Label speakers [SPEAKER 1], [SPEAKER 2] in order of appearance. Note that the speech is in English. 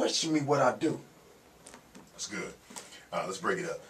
[SPEAKER 1] question me what I do.
[SPEAKER 2] That's good. All right, let's break it up.